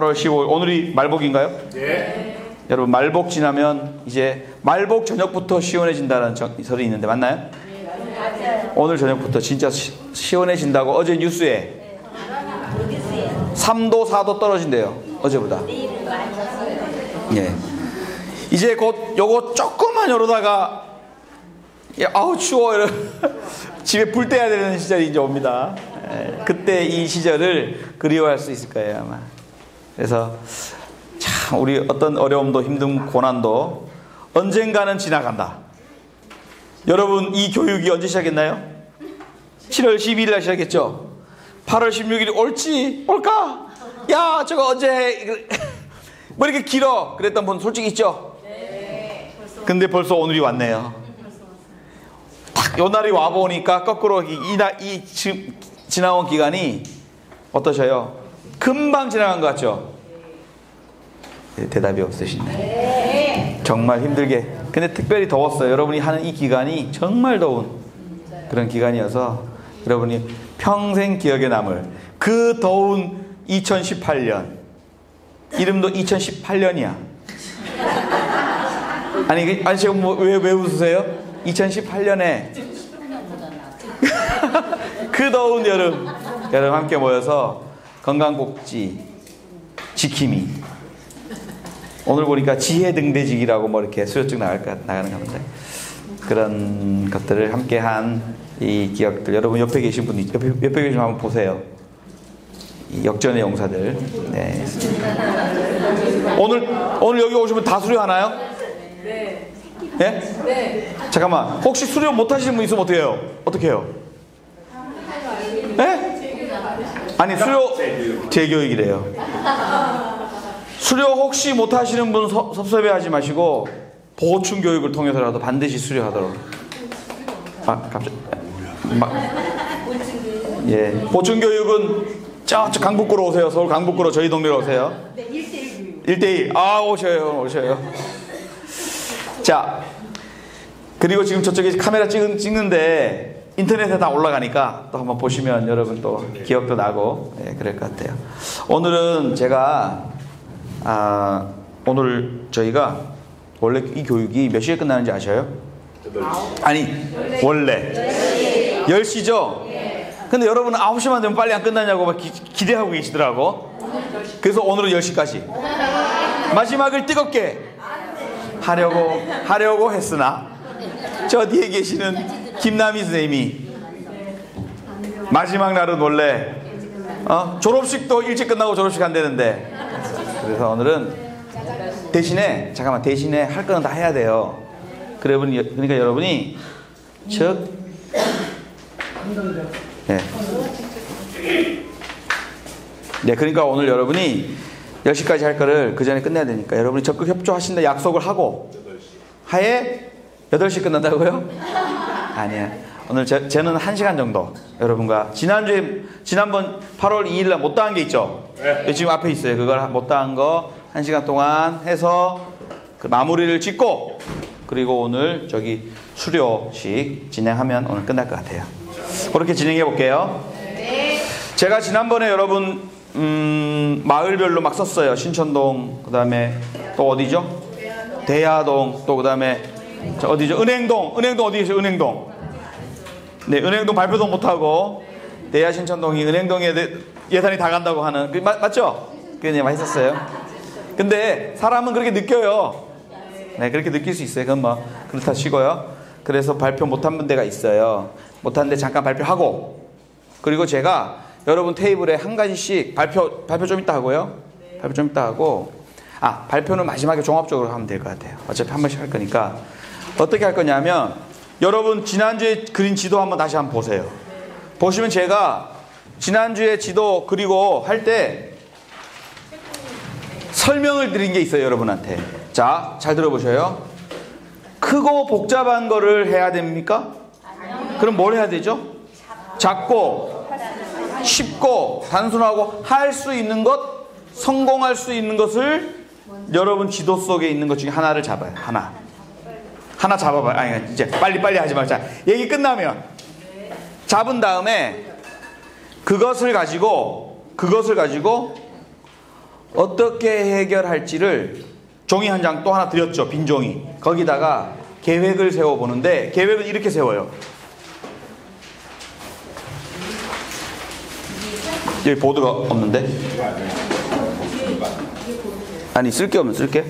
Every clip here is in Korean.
8월 15일 오늘이 말복인가요? 네. 여러분 말복 지나면 이제 말복 저녁부터 시원해진다는 저- 설이 있는데 맞나요? 오늘 저녁부터 진짜 시, 시원해진다고 어제 뉴스에 3도 4도 떨어진대요 어제보다 예. 이제 곧 요거 조금만 열어다가 야, 아우 추워 이러 집에 불 떼야 되는 시절이 이제 옵니다 예, 그때 이 시절을 그리워할 수 있을 거예요 아마 그래서 참 우리 어떤 어려움도 힘든 고난도 언젠가는 지나간다. 여러분 이 교육이 언제 시작했나요? 7월 12일 날 시작했죠. 8월 16일이 올지 올까? 야 저거 언제 해? 뭐 이렇게 길어? 그랬던 분 솔직히 있죠? 근데 벌써 오늘이 왔네요. 딱 요 날이 와 보니까 거꾸로 이, 나- 이 지금 지나온 기간이 어떠셔요? 금방 지나간 것 같죠? 네, 대답이 없으시네. 정말 힘들게. 근데 특별히 더웠어요. 여러분이 하는 이 기간이 정말 더운 그런 기간이어서 여러분이 평생 기억에 남을 그 더운 2018년. 이름도 2018년이야. 아니, 그- 아니 지금 뭐, 왜, 왜 웃으세요? 2018년에 그 더운 여름, 여러분 함께 모여서 건강복지 지킴이 오늘 보니까 지혜 등대직이라고 뭐 이렇게 수료증 나갈 까 나가는 건데 그런 것들을 함께 한 이 기억들 여러분 옆에 계신 분이 옆에, 옆에 계신 분 한번 보세요. 이 역전의 용사들. 네. 오늘 오늘 여기 오시면 다 수료하나요? 네. 네? 잠깐만. 혹시 수료 못 하시는 분 있으면 어떻게 해요? 어떻게 해요? 네? 아니 수료 재교육이래요. 수료 혹시 못 하시는 분 섭- 섭섭해하지 마시고 보충 교육을 통해서라도 반드시 수료하도록. 아 갑자기. 마, 예 보충 교육은 저쪽 강북구로 오세요. 서울 강북구로 저희 동네로 오세요. 네, 1대1 교육. 1대1. 아 오셔요 오셔요. 자 그리고 지금 저쪽에 카메라 찍은, 찍는데 인터넷에 다 올라가니까 또 한번 보시면 여러분 또 기억도 나고 예, 그럴 것 같아요. 오늘은 제가 아, 오늘 저희가 원래 이 교육이 몇 시에 끝나는지 아셔요? 아니 원래 10시죠? 근데 여러분은 9시만 되면 빨리 안 끝나냐고 막 기, 기대하고 계시더라고 그래서 오늘은 10시까지 마지막을 뜨겁게 하려고 하려고 했으나 저 뒤에 계시는 김남희 선생님이 마지막 날은 원래 어? 졸업식도 일찍 끝나고 졸업식 한다는데 그래서 오늘은 대신에 잠깐만 대신에 할 거는 다 해야 돼요. 그러니까 여러분이 즉 네. 네, 그러니까 오늘 여러분이 10시까지 할 거를 그 전에 끝내야 되니까 여러분이 적극 협조하신다 약속을 하고 하에 8시 끝난다고요? 아니야. 오늘 제, 쟤는 1시간 정도 여러분과 지난주에 지난번 8월 2일 날 못다 한 게 있죠? 네. 지금 앞에 있어요. 그걸 못다 한 거 1시간 동안 해서 그 마무리를 짓고 그리고 오늘 저기 수료식 진행하면 오늘 끝날 것 같아요. 그렇게 진행해 볼게요. 제가 지난번에 여러분 음, 마을별로 막 썼어요. 신천동 그다음에 또 어디죠? 대야동 또 그다음에 저 어디죠? 은행동 은행동 어디 계세요? 은행동 네 은행동 발표도 못하고 대야 신천동이 은행동에 대- 예산이 다 간다고 하는 그, 맞, 맞죠? 그게 썼어요. 근데 사람은 그렇게 느껴요. 네 그렇게 느낄 수 있어요. 그건 뭐 그렇다 치고요. 그래서 발표 못한 분대가 있어요. 못한데 잠깐 발표하고 그리고 제가 여러분 테이블에 한 가지씩 발표 발표 좀 이따 하고요. 발표 좀 이따 하고 아 발표는 마지막에 종합적으로 하면 될 것 같아요. 어차피 한 번씩 할 거니까 어떻게 할 거냐면 여러분 지난주에 그린 지도 한번 다시 한번 보세요. 보시면 제가 지난주에 지도 그리고 할 때 설명을 드린 게 있어요 여러분한테. 자 잘 들어보셔요. 크고 복잡한 거를 해야 됩니까? 그럼 뭘 해야 되죠? 작고 쉽고 단순하고 할 수 있는 것, 성공할 수 있는 것을 여러분 지도 속에 있는 것 중에 하나를 잡아요. 하나. 하나 잡아봐요. 아니, 이제 빨리빨리 하지 말자. 얘기 끝나면 잡은 다음에 그것을 가지고 그것을 가지고 어떻게 해결할지를 종이 한 장 또 하나 드렸죠. 빈 종이. 거기다가 계획을 세워 보는데 계획을 이렇게 세워요. 여기 보드가 없는데? 아니 쓸 게 없는 쓸게.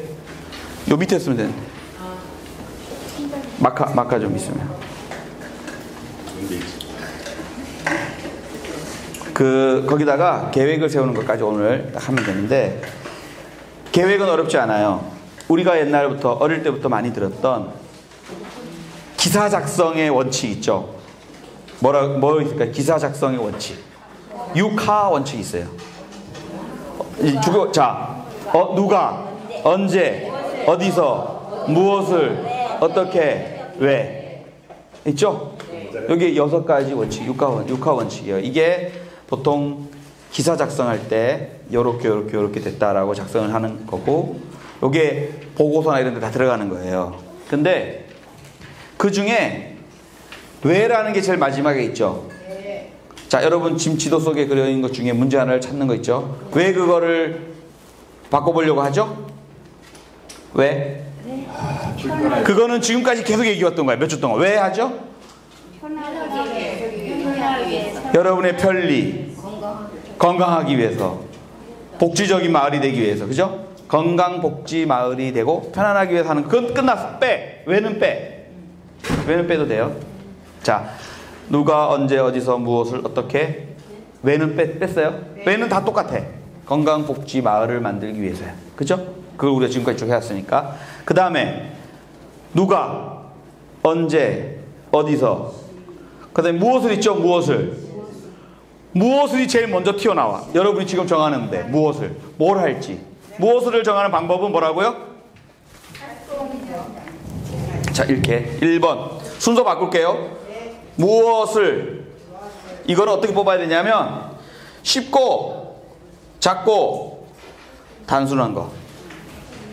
요 밑에 쓰면 되는데. 마카 마카 좀 있으면. 그 거기다가 계획을 세우는 것까지 오늘 딱 하면 되는데 계획은 어렵지 않아요. 우리가 옛날부터 어릴 때부터 많이 들었던 기사 작성의 원칙 있죠. 뭐라 뭐 있을까? 기사 작성의 원칙. 육하 원칙이 있어요. 이 주거 자, 어 누가 언제 어디서 무엇을 어떻게 왜 있죠? 여기 여섯 가지 원칙, 육하 원 육하 원칙이에요. 이게 보통 기사 작성할 때 요렇게 요렇게 요렇게 됐다라고 작성을 하는 거고 요게 보고서나 이런 데 다 들어가는 거예요. 근데 그 중에 왜라는 게 제일 마지막에 있죠. 자, 여러분 지금 지도 속에 그려 있는 것 중에 문제 하나를 찾는 거 있죠. 왜 그거를 바꿔보려고 하죠? 왜? 그거는 지금까지 계속 얘기해왔던 거예요. 몇주 동안. 왜 하죠? 여러분의 편리, 건강하기 위해서, 복지적인 마을이 되기 위해서, 그죠? 건강 복지 마을이 되고 편안하기 위해서 하는 그건 끝났어. 빼. 왜는 빼. 왜는 빼도 돼요. 자, 누가 언제 어디서 무엇을 어떻게 왜는 빼, 뺐어요? 왜는 다 똑같아. 건강 복지 마을을 만들기 위해서야. 그죠? 그걸 우리가 지금까지 쭉 해왔으니까. 그 다음에 누가 언제 어디서? 그 다음에 무엇을 있죠? 무엇을? 무엇을 제일 먼저 튀어나와? 여러분이 지금 정하는데 무엇을? 뭘 할지. 무엇을 정하는 방법은 뭐라고요? 자 이렇게. 1번. 순서 바꿀게요. 무엇을? 이걸 어떻게 뽑아야 되냐면 쉽고 작고 단순한 거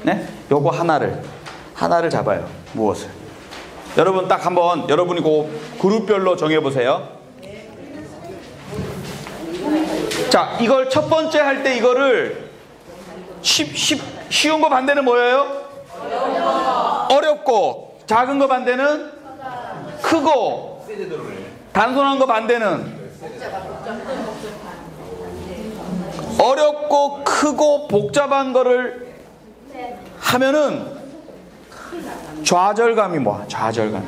네? 요거 하나를 하나를 잡아요 무엇을 여러분 딱 한번 여러분이 그 그룹별로 정해 보세요. 자, 이걸 첫 번째 할 때 이거를 쉽, 쉽, 쉬운 거 반대는 뭐예요? 어렵고 작은 거 반대는 크고 단순한 거 반대는 어렵고 크고 복잡한 거를 하면은 좌절감이 뭐야? 좌절감이.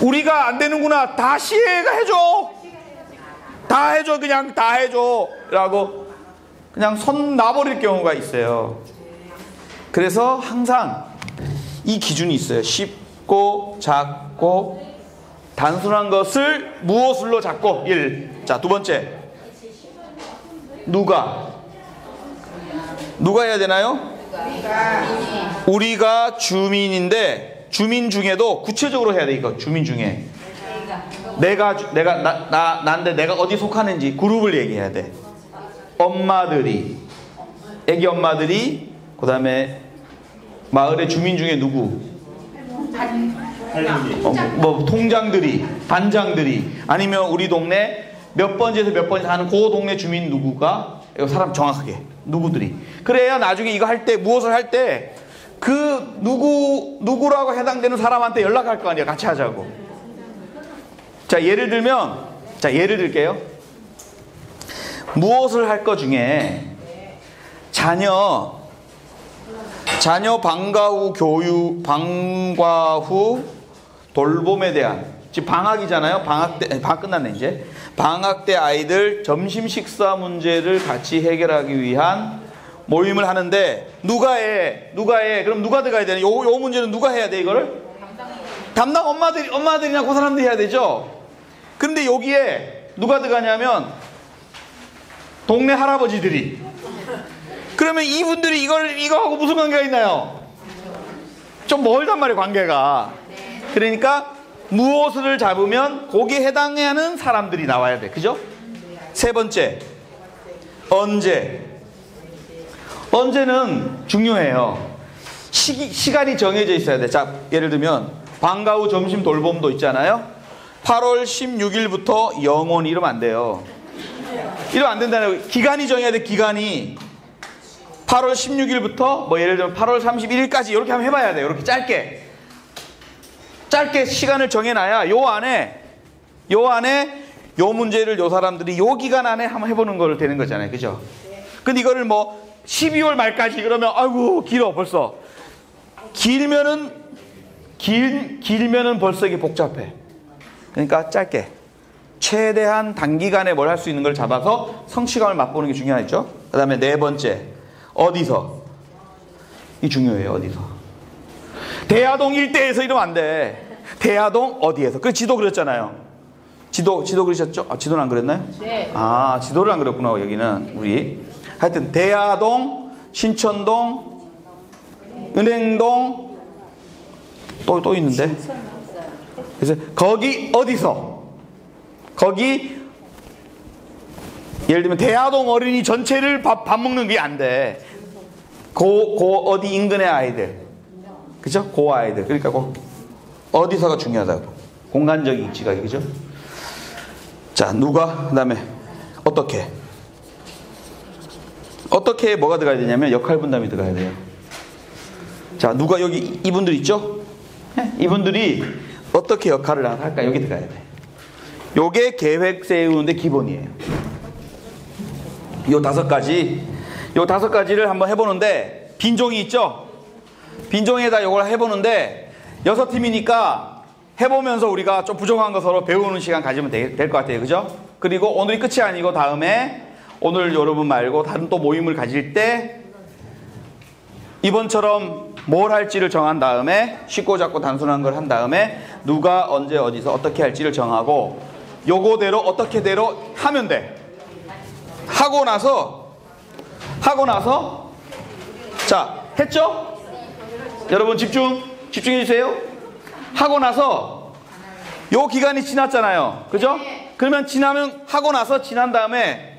우리가 안 되는구나. 다시 해가 해줘. 다 해줘. 그냥 다 해줘. 라고 그냥 손 놔버릴 경우가 있어요. 그래서 항상 이 기준이 있어요. 쉽고 작고 단순한 것을 무엇으로 잡고 1. 자, 두 번째. 누가 누가 해야 되나요? 우리가 주민인데 주민 중에도 구체적으로 해야 돼 이거 주민 중에. 내가 주- 내가 나, 나 난데 내가 어디 속하는지 그룹을 얘기해야 돼. 엄마들이. 애기 엄마들이 그 다음에 마을의 주민 중에 누구? 어, 뭐, 뭐 통장들이 반장들이 아니면 우리 동네 몇 번지에서 몇 번지 사는 그 동네 주민 누구가? 이거 사람 정확하게 누구들이 그래야 나중에 이거 할 때 무엇을 할 때 그 누구 누구라고 해당되는 사람한테 연락할 거 아니야 같이 하자고 자 예를 들면 자 예를 들게요 무엇을 할거 중에 자녀 자녀 방과 후 교육 방과 후 돌봄에 대한 지금 방학이잖아요. 방학 때 방학 끝났네 이제. 방학 때 아이들 점심 식사 문제를 같이 해결하기 위한 모임을 하는데 누가 해? 누가 해? 그럼 누가 들어가야 되나? 요, 요 문제는 누가 해야 돼 이거를? 담당 엄마들이 엄마들이나 그 사람들이 해야 되죠. 근데 여기에 누가 들어가냐면 동네 할아버지들이. 그러면 이분들이 이걸 이거하고 무슨 관계가 있나요? 좀 멀단 말이에요 관계가. 그러니까 무엇을 잡으면 거기에 해당하는 사람들이 나와야 돼. 그죠? 세 번째. 언제. 언제는 중요해요. 시기, 시간이 정해져 있어야 돼. 자, 예를 들면, 방과 후 점심 돌봄도 있잖아요. 8월 16일부터 영원히 이러면 안 돼요. 이러면 안 된다는. 기간이 정해야 돼, 기간이. 8월 16일부터 뭐 예를 들면 8월 31일까지 이렇게 한번 해봐야 돼요. 이렇게 짧게. 짧게 시간을 정해놔야 요 안에 요 안에 요 문제를 요 사람들이 요 기간 안에 한번 해보는 거를 되는 거잖아요. 그죠? 근데 이거를 뭐 12월 말까지 그러면 아이고 길어 벌써 길면은 길 길면은 벌써 이게 복잡해. 그러니까 짧게 최대한 단기간에 뭘 할 수 있는 걸 잡아서 성취감을 맛보는 게 중요하죠. 그다음에 네 번째 어디서 이 중요해요. 어디서 대야동 일대에서 이러면 안 돼. 대야동 어디에서? 그 지도 그렸잖아요. 지도 지도 그리셨죠? 아, 지도는 안 그렸나요? 네. 아 지도를 안 그렸구나 여기는 우리 하여튼 대야동 신천동 은행동 또또 있는데 그래서 거기 어디서 거기 예를 들면 대야동 어린이 전체를 밥, 밥 먹는 게 안 돼. 고, 고 어디 인근의 아이들. 그죠? 고 아이들. 그러니까 고, 어디서가 중요하다고. 공간적인 그죠? 자, 누가, 그 다음에 어떻게. 어떻게 뭐가 들어가야 되냐면 역할 분담이 들어가야 돼요. 자, 누가 여기 이분들 있죠? 네, 이분들이 어떻게 역할을 할까? 여기 들어가야 돼. 요게 계획 세우는데 기본이에요. 요 다섯 가지, 요 다섯 가지를 한번 해보는데 빈종이 있죠? 빈종에다 요걸 해보는데 여섯 팀이니까 해보면서 우리가 좀 부족한 거 서로 배우는 시간 가지면 될 것 같아요. 그죠? 그리고 오늘이 끝이 아니고 다음에 오늘 여러분 말고 다른 또 모임을 가질 때 이번처럼 뭘 할지를 정한 다음에 쉽고 작고 단순한 걸 한 다음에 누가 언제 어디서 어떻게 할지를 정하고 요거대로 어떻게대로 하면 돼. 하고 나서 하고 나서 자 했죠? 여러분 집중 집중해 주세요. 하고 나서 요 기간이 지났잖아요. 그죠? 그러면 지나면 하고 나서 지난 다음에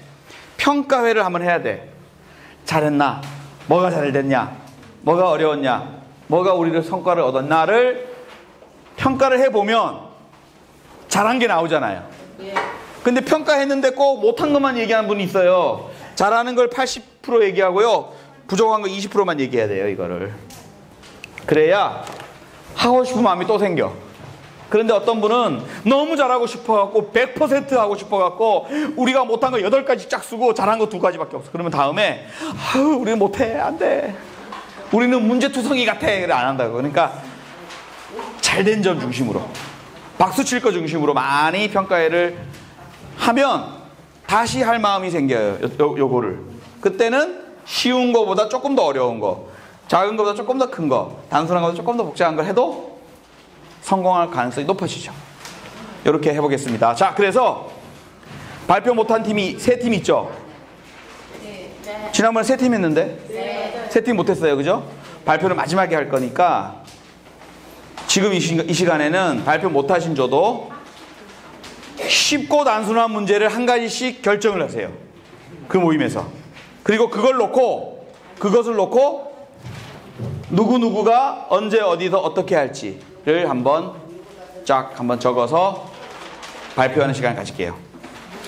평가회를 한번 해야 돼. 잘했나? 뭐가 잘 됐냐? 뭐가 어려웠냐? 뭐가 우리를 성과를 얻었나를 평가를 해보면 잘한 게 나오잖아요. 근데 평가했는데 꼭 못한 것만 얘기하는 분이 있어요. 잘하는 걸 80% 얘기하고요. 부족한 거 20%만 얘기해야 돼요, 이거를. 그래야 하고 싶은 마음이 또 생겨. 그런데 어떤 분은 너무 잘하고 싶어갖고 100% 하고 싶어갖고 우리가 못한 거 8가지 짝 쓰고 잘한 거 2가지밖에 없어. 그러면 다음에 아우 우리는 못해. 안 돼. 우리는 문제투성이 같아. 그래 안 한다고. 그러니까 잘된 점 중심으로 박수 칠 거 중심으로 많이 평가회를 하면 다시 할 마음이 생겨요. 요, 요, 요거를. 그때는 쉬운 거보다 조금 더 어려운 거, 작은 거보다 조금 더 큰 거, 단순한 거보다 조금 더 복잡한 걸 해도 성공할 가능성이 높아지죠. 이렇게 해보겠습니다. 자, 그래서 발표 못한 팀이 세 팀 있죠? 지난번에 세 팀 했는데? 세 팀 못했어요. 그죠? 발표를 마지막에 할 거니까 지금 이, 시간, 이 시간에는 발표 못하신 저도 쉽고 단순한 문제를 한 가지씩 결정을 하세요. 그 모임에서. 그리고 그걸 놓고, 그것을 놓고, 누구누구가 언제 어디서 어떻게 할지를 한번 쫙 한번 적어서 발표하는 시간 가질게요.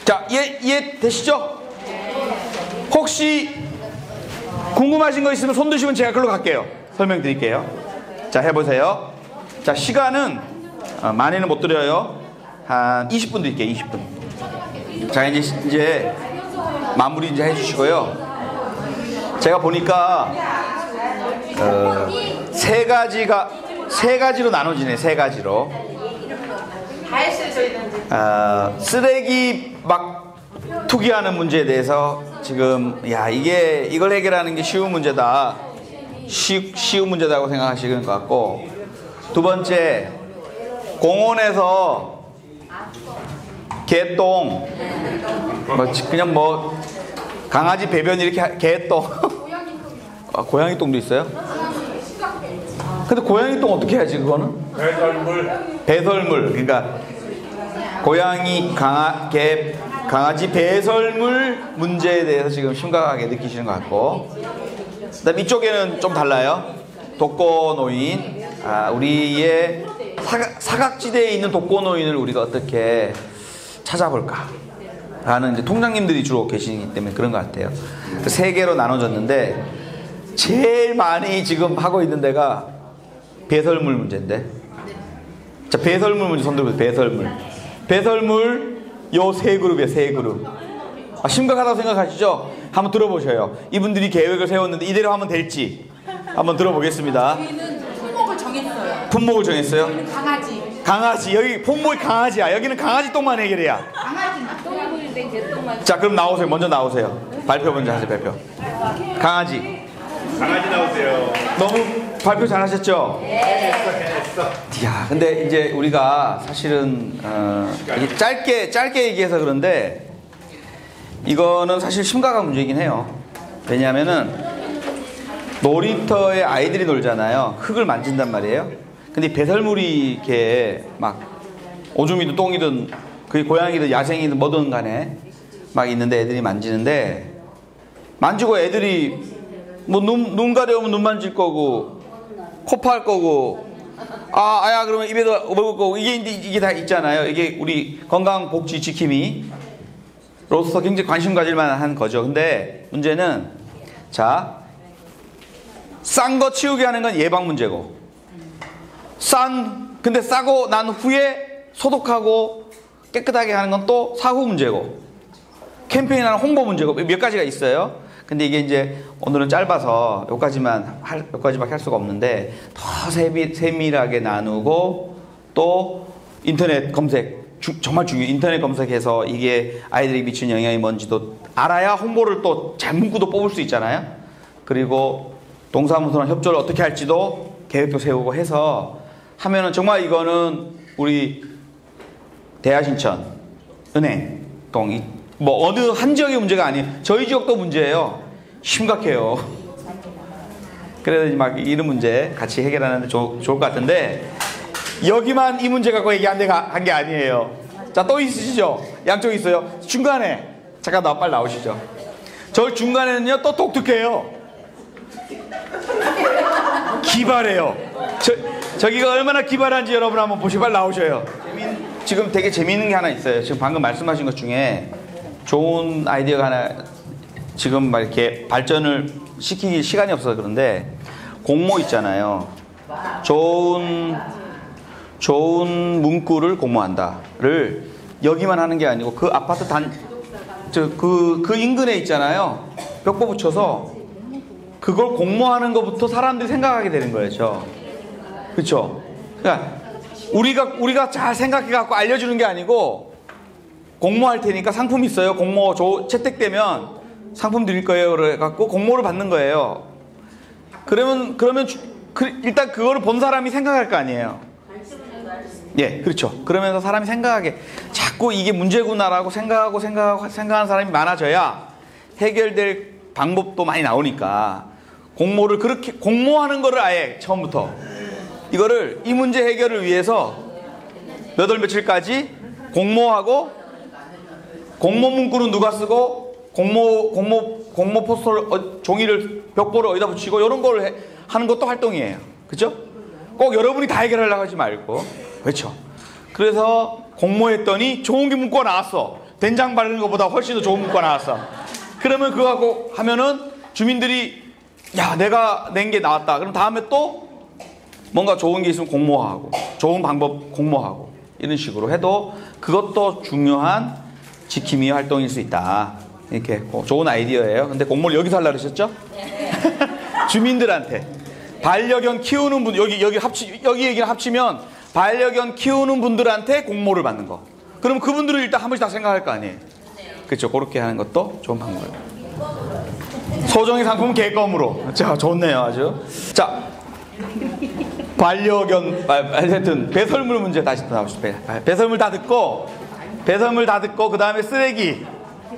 자, 이해, 이해 되시죠? 혹시 궁금하신 거 있으면 손 드시면 제가 글로 갈게요. 설명드릴게요. 자, 해보세요. 자, 시간은 어, 많이는 못 드려요. 한 20분 드릴게요. 20분. 자, 이제 이제 마무리 이제 해주시고요. 제가 보니까 어, 세 가지가 세 가지로 나눠지네. 세 가지로. 아, 쓰레기 막 투기하는 문제에 대해서 지금 야 이게 이걸 해결하는 게 쉬운 문제다 쉬, 쉬운 문제다고 생각하시는 것 같고 두 번째 공원에서 개똥 뭐 지- 그냥 뭐 강아지 배변 이렇게 하- 개똥 아, 고양이 똥도 있어요? 근데 고양이 똥 어떻게 해야지 그거는? 배설물. 배설물. 그러니까 고양이 강아 개 강아지 배설물 문제에 대해서 지금 심각하게 느끼시는 것 같고. 그다음 이쪽에는 좀 달라요. 독거노인. 아, 우리의 사각, 사각지대에 있는 독거노인을 우리가 어떻게 찾아볼까? 라는 이제 통장님들이 주로 계시기 때문에 그런 것 같아요. 그세 개로 나눠졌는데 제일 많이 지금 하고 있는 데가 배설물 문제인데. 자, 배설물 문제 손 들어보세요. 배설물. 배설물 요 세 그룹이에요. 세 그룹. 아, 심각하다고 생각하시죠? 한번 들어보셔요. 이분들이 계획을 세웠는데 이대로 하면 될지 한번 들어보겠습니다. 저희는 품목을 정했어요. 품목을 정했어요. 저희는 강아지. 강아지 여기 품목이 강아지야. 여기는 강아지 똥만 해결이야. 강아지만. 똥물인데 개똥만. 자, 그럼 나오세요. 먼저 나오세요. 발표 먼저 하세요. 발표. 강아지. 강아지 나오세요. 너무 발표 잘하셨죠? 네. 야, 근데 이제 우리가 사실은 어, 이게 짧게 짧게 얘기해서 그런데 이거는 사실 심각한 문제이긴 해요. 왜냐하면은 놀이터에 아이들이 놀잖아요. 흙을 만진단 말이에요. 근데 배설물이 이렇게 막 오줌이든 똥이든 그게 고양이든 야생이든 뭐든 간에 막 있는데 애들이 만지는데 만지고 애들이 뭐 눈 눈 가려우면 눈 만질 거고 코파할 거고 아 아야 그러면 입에다 먹을 거고 이게 이게 다 있잖아요. 이게 우리 건강 복지 지킴이 로서 굉장히 관심 가질 만한 거죠. 근데 문제는 자 싼 거 치우게 하는 건 예방 문제고 싼 근데 싸고 난 후에 소독하고 깨끗하게 하는 건 또 사후 문제고 캠페인하는 홍보 문제고 몇 가지가 있어요. 근데 이게 이제 오늘은 짧아서 여기까지만 할 여기까지밖에 할 수가 없는데 더 세밀, 세밀하게 나누고 또 인터넷 검색 주- 정말 중요해 인터넷 검색해서 이게 아이들이 미치는 영향이 뭔지도 알아야 홍보를 또 잘 문구도 뽑을 수 있잖아요. 그리고 동사무소랑 협조를 어떻게 할지도 계획도 세우고 해서 하면은 정말 이거는 우리 대하신천 은행 동이 뭐 어느 한 지역의 문제가 아니에요. 저희 지역도 문제예요. 심각해요. 그래서 막 이런 문제 같이 해결하는데 좋, 좋을 것 같은데 여기만 이 문제 갖고 얘기한 데가 한게 아니에요. 자 또 있으시죠? 양쪽 있어요. 중간에 잠깐 나 빨리 나오시죠. 저 중간에는요 또 독특해요. 기발해요. 저, 저기가 얼마나 기발한지 여러분 한번 보시고 빨리 나오셔요. 지금 되게 재미있는 게 하나 있어요. 지금 방금 말씀하신 것 중에 좋은 아이디어가 하나 지금 막 이렇게 발전을 시키기 시간이 없어서 그런데 공모 있잖아요. 좋은 좋은 문구를 공모한다를 여기만 하는 게 아니고 그 아파트 단저그그 인근에 있잖아요. 벽보 붙여서 그걸 공모하는 것부터 사람들이 생각하게 되는 거예요. 그렇죠? 그러니까 우리가 우리가 잘 생각해 갖고 알려 주는 게 아니고 공모할 테니까 상품 있어요. 공모 조, 채택되면 상품 드릴 거예요. 그래 갖고 공모를 받는 거예요. 그러면 그러면 주- 그- 일단 그거를 본 사람이 생각할 거 아니에요. 예, 그렇죠. 그러면서 사람이 생각하게 자꾸 이게 문제구나라고 생각하고 생각하고 생각하는 사람이 많아져야 해결될 방법도 많이 나오니까 공모를 그렇게 공모하는 거를 아예 처음부터 이거를 이 문제 해결을 위해서 몇월 며칠까지 공모하고 공모 문구는 누가 쓰고 공모 공모 공모 포스터를 어, 종이를 벽보를 어디다 붙이고 이런 걸 해- 하는 것도 활동이에요. 그렇죠? 꼭 여러분이 다 해결하려고 하지 말고 그렇죠. 그래서 공모했더니 좋은 게 문구가 나왔어. 된장 바르는 것보다 훨씬 더 좋은 문구가 나왔어. 그러면 그거 하고 하면은 주민들이 야 내가 낸 게 나왔다. 그럼 다음에 또 뭔가 좋은 게 있으면 공모하고 좋은 방법 공모하고 이런 식으로 해도 그것도 중요한 지킴이 활동일 수 있다. 이렇게 고- 좋은 아이디어예요. 근데 공모를 여기서 하려고 그러셨죠? 주민들한테 반려견 키우는 분 여기 여기 합치 여기 얘기를 합치면 반려견 키우는 분들한테 공모를 받는 거. 그럼 그분들은 일단 한 번씩 다 생각할 거 아니에요. 그렇죠. 그렇게 하는 것도 좋은 방법이에요. 소정의 상품 개껌으로. 자, 좋네요, 아주. 자, 반려견, 아, 하여튼 배설물 문제 다시 또 나오시죠. 배- 배설물 다 듣고, 배설물 다 듣고, 그 다음에 쓰레기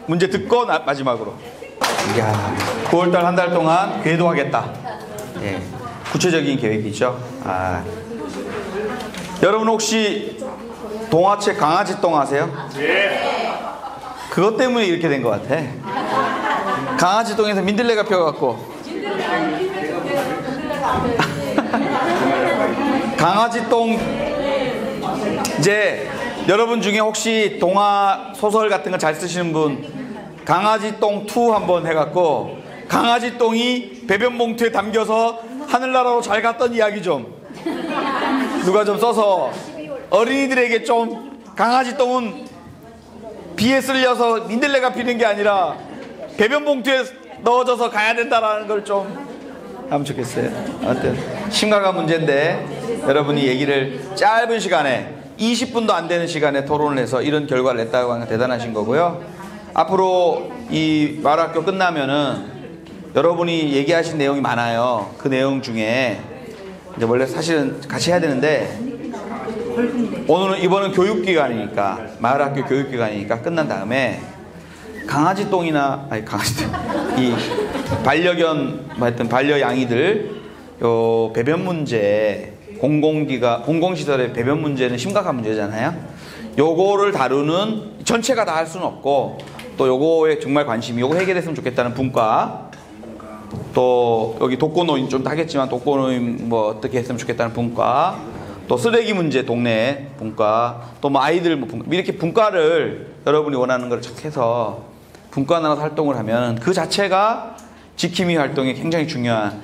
문제 듣고, 나- 마지막으로. 이야, 9월달 한 달 동안 궤도하겠다. 예, 구체적인 계획이죠. 아. 여러분 혹시 동화책 강아지 똥 아세요? 그것 때문에 이렇게 된 것 같아. 강아지 똥에서 민들레가 펴갖고. 강아지 똥 이제 여러분 중에 혹시 동화 소설 같은 거 잘 쓰시는 분? 강아지 똥2 한번 해갖고 강아지 똥이 배변 봉투에 담겨서 하늘나라로 잘 갔던 이야기 좀. 누가 좀 써서. 어린이들에게 좀 강아지 똥은 비에 쓸려서 민들레가 피는 게 아니라 배변 봉투에 넣어져서 가야 된다라는 걸 좀 하면 좋겠어요. 아무튼 심각한 문제인데 여러분이 얘기를 짧은 시간에 20분도 안 되는 시간에 토론을 해서 이런 결과를 냈다고 하는 건 대단하신 거고요. 앞으로 이 말학교 끝나면은 여러분이 얘기하신 내용이 많아요. 그 내용 중에 이제 원래 사실은 같이 해야 되는데 오늘은 이번은 교육기관이니까 마을학교 교육기관이니까 끝난 다음에 강아지 똥이나 아니 강아지 똥이 반려견 뭐 하여튼 반려양이들 요 배변 문제 공공기가 공공시설의 배변 문제는 심각한 문제잖아요. 요거를 다루는 전체가 다 할 수는 없고 또 요거에 정말 관심이 요거 해결했으면 좋겠다는 분과 또 여기 독거노인 좀 하겠지만 독거노인 뭐 어떻게 했으면 좋겠다는 분과 또 쓰레기 문제 동네 분과 또 뭐 아이들 뭐 분과 이렇게 분과를 여러분이 원하는 걸 착해서 분과 나눠서 활동을 하면 그 자체가 지킴이 활동에 굉장히 중요한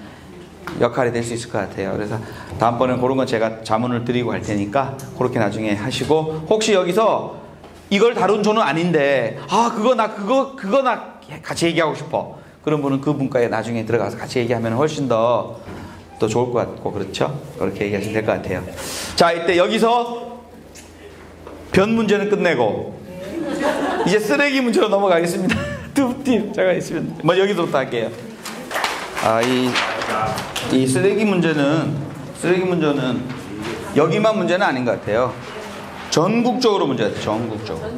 역할이 될 수 있을 것 같아요. 그래서 다음번에 그런 건 제가 자문을 드리고 할 테니까 그렇게 나중에 하시고 혹시 여기서 이걸 다룬 조는 아닌데 아 그거 나 그거 그거 나 같이 얘기하고 싶어. 그런 분은 그 분과에 나중에 들어가서 같이 얘기하면 훨씬 더 더 좋을 것 같고 그렇죠? 그렇게 얘기하시면 될 것 같아요. 자 이때 여기서 변 문제는 끝내고 이제 쓰레기 문제로 넘어가겠습니다. 두팀 제가 있으면 뭐 여기서부터 할게요. 아이 이 쓰레기 문제는 쓰레기 문제는 여기만 문제는 아닌 것 같아요. 전국적으로 문제가 전국적으로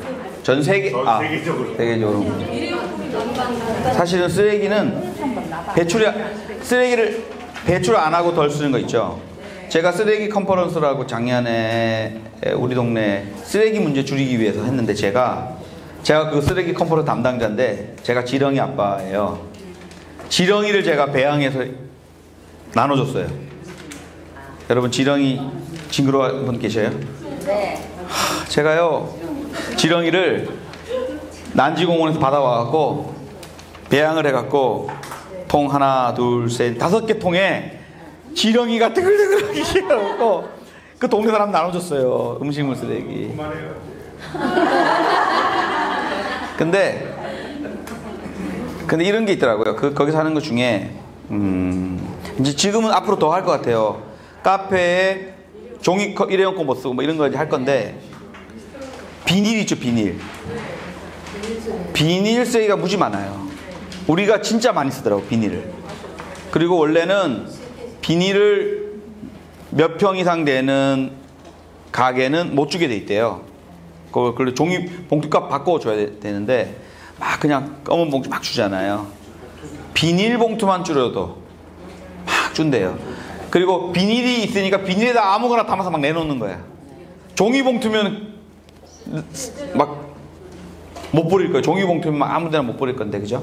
전 세계 아 세계적으로 사실은 쓰레기는 배출이 쓰레기를 배출 안 하고 덜 쓰는 거 있죠. 제가 쓰레기 컨퍼런스라고 작년에 우리 동네 쓰레기 문제 줄이기 위해서 했는데 제가 제가 그 쓰레기 컨퍼런스 담당자인데 제가 지렁이 아빠예요. 지렁이를 제가 배양해서 나눠줬어요. 여러분 지렁이 징그러운 분 계셔요? 네. 하, 제가요 지렁이를 난지공원에서 받아와갖고 배양을 해갖고 통 하나 둘 셋 다섯 개 통에 지렁이가 뜨글뜨글하게 씌어갖고 그 동네 사람 나눠줬어요 음식물 쓰레기. 근데 근데 이런 게 있더라고요. 그 거기서 하는 것 중에 음, 이제 지금은 앞으로 더 할 것 같아요. 카페에 종이컵 일회용 컵 못 쓰고 뭐 이런 거 이제 할 건데 비닐 있죠 비닐. 비닐 쓰레기가 무지 많아요. 우리가 진짜 많이 쓰더라고 비닐을. 그리고 원래는 비닐을 몇 평 이상 되는 가게는 못 주게 돼 있대요. 그걸 그걸 종이 봉투값 바꿔 줘야 되- 되는데 막 그냥 검은 봉투 막 주잖아요. 비닐 봉투만 줄여도 막 준대요. 그리고 비닐이 있으니까 비닐에다 아무거나 담아서 막 내놓는 거야. 종이 봉투면 막 못 버릴 거예요. 종이 봉투면 막 아무데나 못 버릴 건데 그죠?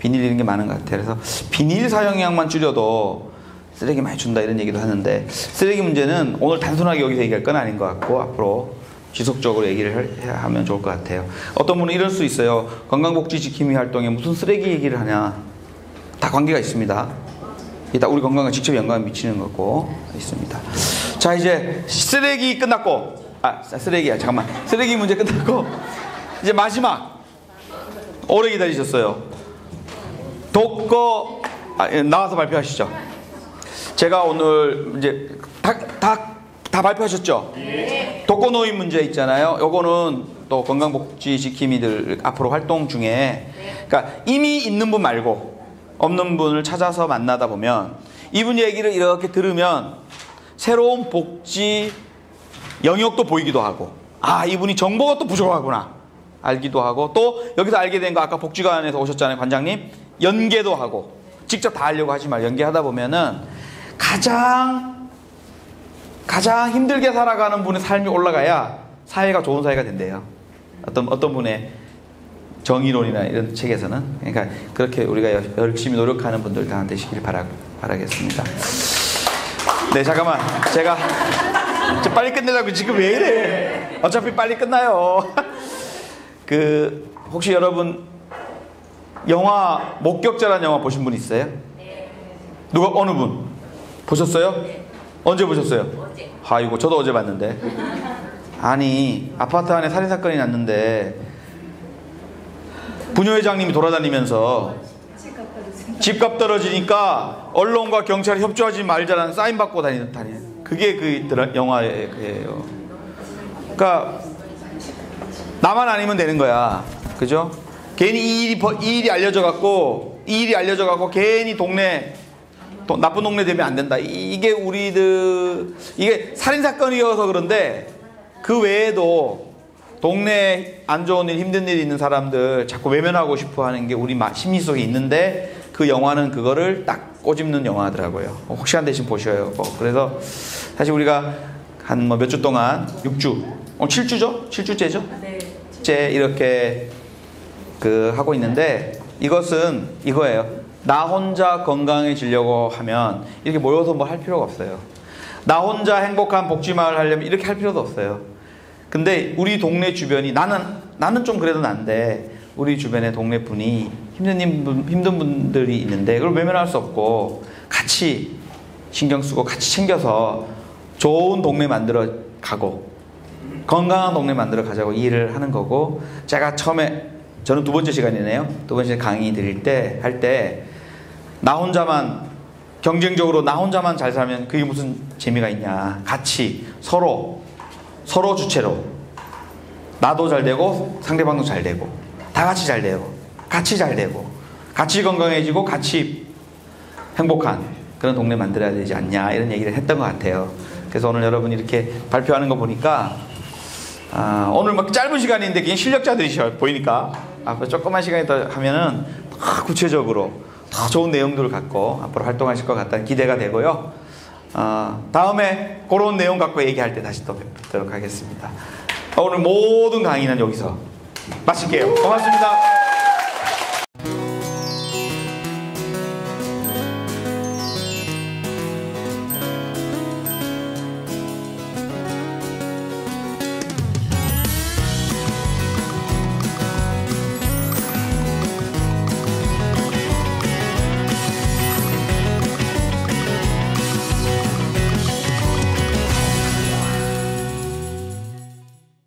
비닐 이런 게 많은 것 같아요. 그래서 비닐 사용량만 줄여도 쓰레기 많이 준다 이런 얘기도 하는데 쓰레기 문제는 오늘 단순하게 여기서 얘기할 건 아닌 것 같고 앞으로 지속적으로 얘기를 하면 좋을 것 같아요. 어떤 분은 이럴 수 있어요. 건강복지 지킴이 활동에 무슨 쓰레기 얘기를 하냐. 다 관계가 있습니다. 이다 우리 건강에 직접 영향을 미치는 거고 있습니다. 자 이제 쓰레기 끝났고 아 쓰레기야 잠깐만 쓰레기 문제 끝났고 이제 마지막 오래 기다리셨어요. 독거 아, 예, 나와서 발표하시죠. 제가 오늘 이제 다다 다 발표하셨죠? 독거 노인 문제 있잖아요. 요거는 또 건강복지 지킴이들 앞으로 활동 중에 그러니까 이미 있는 분 말고 없는 분을 찾아서 만나다 보면 이분 얘기를 이렇게 들으면 새로운 복지 영역도 보이기도 하고 아 이분이 정보가 또 부족하구나 알기도 하고 또 여기서 알게 된 거 아까 복지관에서 오셨잖아요 관장님 연계도 하고 직접 다 하려고 하지 말고 연계하다 보면은 가장 가장 힘들게 살아가는 분의 삶이 올라가야 사회가 좋은 사회가 된대요. 어떤 어떤 분의 정의론이나 이런 책에서는 그러니까 그렇게 우리가 여- 열심히 노력하는 분들 다 되시길 바라, 바라겠습니다. 네 잠깐만 제가 좀 빨리 끝내자고 지금 왜 이래? 어차피 빨리 끝나요. 그 혹시 여러분 영화 목격자라는 영화 보신 분 있어요? 누가 어느 분 보셨어요? 언제 보셨어요? 아이고 저도 어제 봤는데 아니 아파트 안에 살인 사건이 났는데 부녀회장님이 돌아다니면서 집값 떨어지니까 언론과 경찰이 협조하지 말자라는 사인 받고 다니는 다니 그게 그 영화의 그예요. 그러니까 나만 아니면 되는 거야. 그죠? 괜히 이 일이, 버- 이 일이 알려져 갖고, 이 일이 알려져 갖고, 괜히 동네, 또 나쁜 동네 되면 안 된다. 이- 이게 우리들, 이게 살인 사건이어서 그런데, 그 외에도, 동네 안 좋은 일, 힘든 일 있는 사람들 자꾸 외면하고 싶어 하는 게 우리 마- 심리 속에 있는데, 그 영화는 그거를 딱 꼬집는 영화더라고요. 혹 시간 되시면 보셔요. 뭐 그래서, 사실 우리가 한뭐몇주 동안, 6주, 어, 7주죠? 7주째죠? 네. 째 이렇게 그 하고 있는데 이것은 이거예요. 나 혼자 건강해지려고 하면 이렇게 모여서 뭐 할 필요가 없어요. 나 혼자 행복한 복지 마을 하려면 이렇게 할 필요도 없어요. 근데 우리 동네 주변이 나는 나는 좀 그래도 난데 우리 주변에 동네 분이 힘든 분 힘든 분들이 있는데 그걸 외면할 수 없고 같이 신경 쓰고 같이 챙겨서 좋은 동네 만들어 가고 건강한 동네 만들어 가자고 이 일을 하는 거고 제가 처음에 저는 두 번째 시간이네요. 두 번째 강의 드릴 때 할 때 나 혼자만 경쟁적으로 나 혼자만 잘 살면 그게 무슨 재미가 있냐. 같이 서로 서로 주체로 나도 잘 되고 상대방도 잘 되고 다 같이 잘 되고 같이 잘 되고 같이 건강해지고 같이 행복한 그런 동네 만들어야 되지 않냐 이런 얘기를 했던 것 같아요. 그래서 오늘 여러분이 이렇게 발표하는 거 보니까 아, 오늘 막 짧은 시간인데 그냥 실력자들이셔 보이니까 앞으로 조금만 시간이 더 하면은 더 구체적으로 더 좋은 내용들을 갖고 앞으로 활동하실 것 같다는 기대가 되고요. 어, 다음에 그런 내용 갖고 얘기할 때 다시 또 뵙도록 하겠습니다. 오늘 모든 강의는 여기서 마칠게요. 고맙습니다.